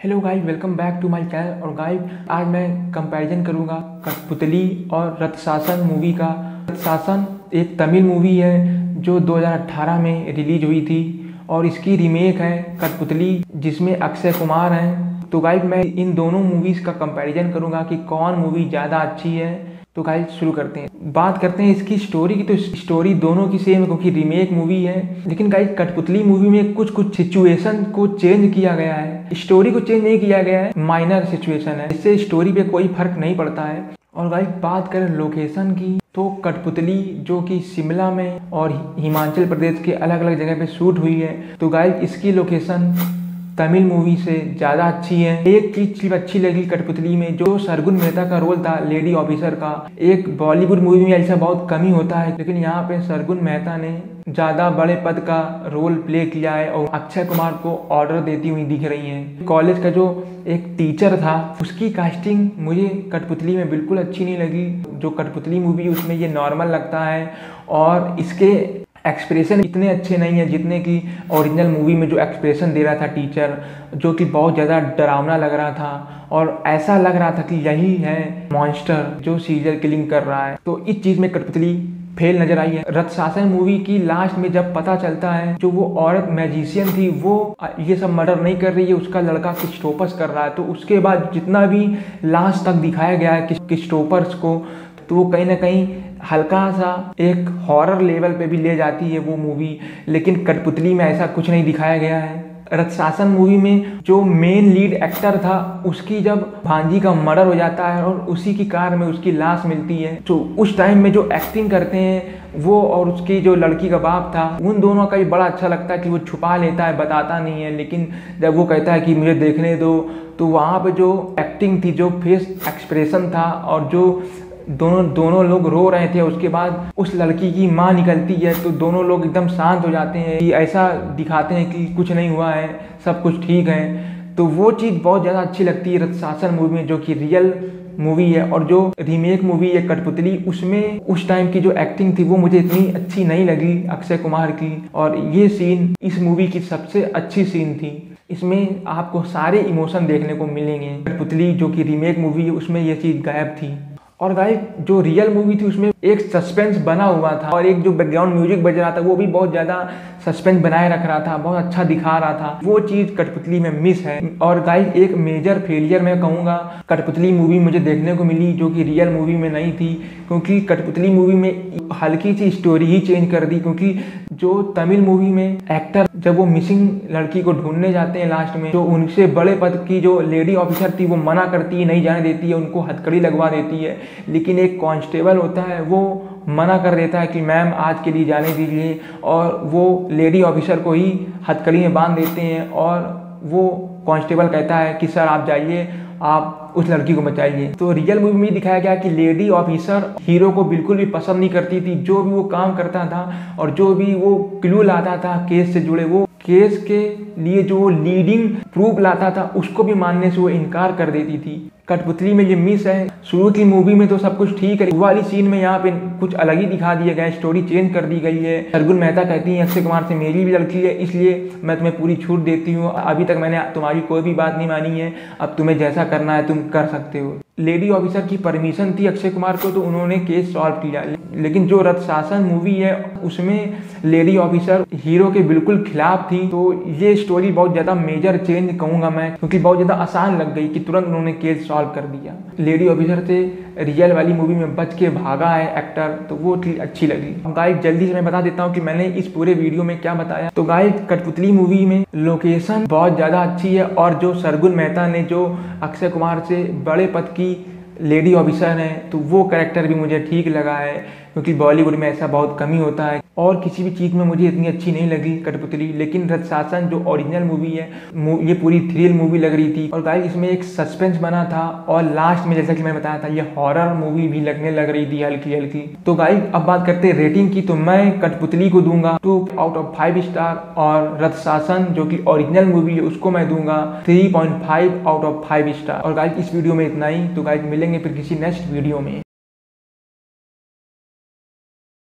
Hello guys welcome back to my channel और guys आज मैं कंपैरिजन करूँगा कठपुतली और रथ शासन मूवी का। रथ शासन एक तमिल मूवी है जो 2018 में रिलीज़ हुई थी और इसकी रीमेक है कठपुतली, जिसमें अक्षय कुमार हैं। तो गाइस मैं इन दोनों मूवीज़ का कंपैरिजन करूँगा कि कौन मूवी ज़्यादा अच्छी है तो गाइस शुरू करते हैं। बात करते हैं इसकी स्टोरी की तो स्टोरी दोनों की सेम है, क्योंकि रीमेक मूवी है। लेकिन गाइस कठपुतली मूवी में कुछ कुछ सिचुएशन को चेंज किया गया है। स्टोरी को चेंज नहीं किया गया है माइनर सिचुएशन है। इससे स्टोरी पे कोई फ़र्क नहीं पड़ता है। और गाइस बात करें लोकेशन की तो कठपुतली, जो कि शिमला में और हिमाचल प्रदेश के अलग अलग जगह पे शूट हुई है। तो गाइस इसकी लोकेशन तमिल मूवी से ज़्यादा अच्छी है। एक चीज़ सिर्फ़ अच्छी लगी कठपुतली में, जो सरगुन मेहता का रोल था, लेडी ऑफिसर का। एक बॉलीवुड मूवी में ऐसा बहुत कमी होता है, लेकिन यहाँ पे सरगुन मेहता ने ज़्यादा बड़े पद का रोल प्ले किया है और अक्षय कुमार को ऑर्डर देती हुई दिख रही है। कॉलेज का जो एक टीचर था, उसकी कास्टिंग मुझे कठपुतली में बिल्कुल अच्छी नहीं लगी। जो कठपुतली मूवी, उसमें ये नॉर्मल लगता है और इसके एक्सप्रेशन इतने अच्छे नहीं है जितने कि ओरिजिनल मूवी में जो एक्सप्रेशन दे रहा था टीचर जो कि बहुत ज़्यादा डरावना लग रहा था और ऐसा लग रहा था कि यही है मॉन्स्टर जो सीरियल किलिंग कर रहा है। तो इस चीज़ में कठपुतली फेल नज़र आई है। रथ शासन मूवी की लास्ट में जब पता चलता है, जो वो औरत मैजिशियन थी, वो ये सब मर्डर नहीं कर रही है, उसका लड़का किस्टोपस कर रहा है। तो उसके बाद जितना भी लास्ट तक दिखाया गया है किस्टोपर्स को तो वो कहीं ना कहीं हल्का सा एक हॉरर लेवल पे भी ले जाती है वो मूवी लेकिन कठपुतली में ऐसा कुछ नहीं दिखाया गया है। रथशासन मूवी में जो मेन लीड एक्टर था, उसकी जब भांजी का मर्डर हो जाता है और उसी की कार में उसकी लाश मिलती है तो उस टाइम में जो एक्टिंग करते हैं, वो और उसकी जो लड़की का बाप था, उन दोनों का भी बड़ा अच्छा लगता है कि वो छुपा लेता है, बताता नहीं है। लेकिन जब वो कहता है कि मुझे देखने दो तो वहाँ पे जो एक्टिंग थी, जो फेस एक्सप्रेशन था और जो दोनों दोनों लोग रो रहे थे, उसके बाद उस लड़की की माँ निकलती है तो दोनों लोग एकदम शांत हो जाते हैं कि ऐसा दिखाते हैं कि कुछ नहीं हुआ है, सब कुछ ठीक है। तो वो चीज़ बहुत ज़्यादा अच्छी लगती है रथशासन मूवी में, जो कि रियल मूवी है और जो रीमेक मूवी है कठपुतली, उसमें उस टाइम की जो एक्टिंग थी वो मुझे इतनी अच्छी नहीं लगी अक्षय कुमार की। और ये सीन इस मूवी की सबसे अच्छी सीन थी। इसमें आपको सारे इमोशन देखने को मिलेंगे। कठपुतली, जो कि रीमेक मूवी है, उसमें ये चीज़ गायब थी। और गाइस जो रियल मूवी थी उसमें एक सस्पेंस बना हुआ था और एक जो बैकग्राउंड म्यूज़िक बज रहा था, वो भी बहुत ज़्यादा सस्पेंस बनाए रख रहा था, बहुत अच्छा दिखा रहा था। वो चीज़ कठपुतली में मिस है। और गाइस एक मेजर फेलियर मैं कहूँगा, कठपुतली मूवी मुझे देखने को मिली जो कि रियल मूवी में नहीं थी, क्योंकि कठपुतली मूवी में हल्की सी स्टोरी ही चेंज कर दी, क्योंकि जो तमिल मूवी में एक्टर जब वो मिसिंग लड़की को ढूँढने जाते हैं लास्ट में जो उनसे बड़े पद की जो लेडी ऑफिसर थी, वो मना करती है, नहीं जाने देती है, उनको हथकड़ी लगवा देती है। लेकिन एक कांस्टेबल होता है, वो मना कर देता है कि मैम आज के लिए जाने दीजिए और वो लेडी ऑफिसर को ही हथकड़ी में बाँध देते हैं और वो कांस्टेबल कहता है कि, सर, आप जाइए, आप उस लड़की को बचाइए। तो रियल मूवी में दिखाया गया कि लेडी ऑफिसर हीरो को बिल्कुल भी पसंद नहीं करती थी। जो भी वो काम करता था और जो भी वो क्लू लाता था केस से जुड़े, वो केस के लिए जो लीडिंग प्रूफ लाता था, उसको भी मानने से वो इनकार कर देती थी। कठपुतली में ये मिस है। शुरू की मूवी में तो सब कुछ ठीक है वाली सीन में यहाँ पे कुछ अलग ही दिखा दिया गया स्टोरी चेंज कर दी गई है। सरगुन मेहता कहती है, अक्षय कुमार से मेरी भी लड़की है, इसलिए मैं तुम्हें पूरी छूट देती हूँ। अभी तक मैंने तुम्हारी कोई भी बात नहीं मानी है, अब तुम्हें जैसा करना है तुम कर सकते हो। लेडी ऑफिसर की परमिशन थी अक्षय कुमार को तो उन्होंने केस सॉल्व किया। लेकिन जो रथ शासन मूवी है, उसमें लेडी ऑफिसर हीरो के बिल्कुल खिलाफ थी। तो ये स्टोरी बहुत ज़्यादा मेजर चेंज कहूँगा मैं, क्योंकि बहुत ज़्यादा आसान लग गई कि तुरंत उन्होंने केस सॉल्व कर दिया। लेडी ऑफिसर से रियल वाली मूवी में बच के भागा है एक्टर तो वो अच्छी लगी। गाइस जल्दी से मैं बता देता हूँ कि मैंने इस पूरे वीडियो में क्या बताया। तो गाइस कठपुतली मूवी में लोकेशन बहुत ज़्यादा अच्छी है, और जो सरगुन मेहता ने, जो अक्षय कुमार से बड़े पद की लेडी ऑफिसर हैं तो वो करेक्टर भी मुझे ठीक लगा है। क्योंकि बॉलीवुड में ऐसा बहुत कमी होता है। और किसी भी चीज़ में मुझे इतनी अच्छी नहीं लगी, कठपुतली। लेकिन रथ शासन जो ओरिजिनल मूवी है ये पूरी थ्रिल मूवी लग रही थी। और गाइस इसमें एक सस्पेंस बना था। और लास्ट में जैसा कि मैंने बताया था, ये हॉरर मूवी भी लगने लग रही थी हल्की हल्की। तो गाइस अब बात करते हैं रेटिंग की। तो मैं कठपुतली को दूँगा। Two out of five star और रथ शासन जो कि ओरिजिनल मूवी है, उसको मैं दूँगा। Three point five out of five star और गाइस इस वीडियो में इतना ही। तो गाइस मिलेंगे फिर किसी नेक्स्ट वीडियो में।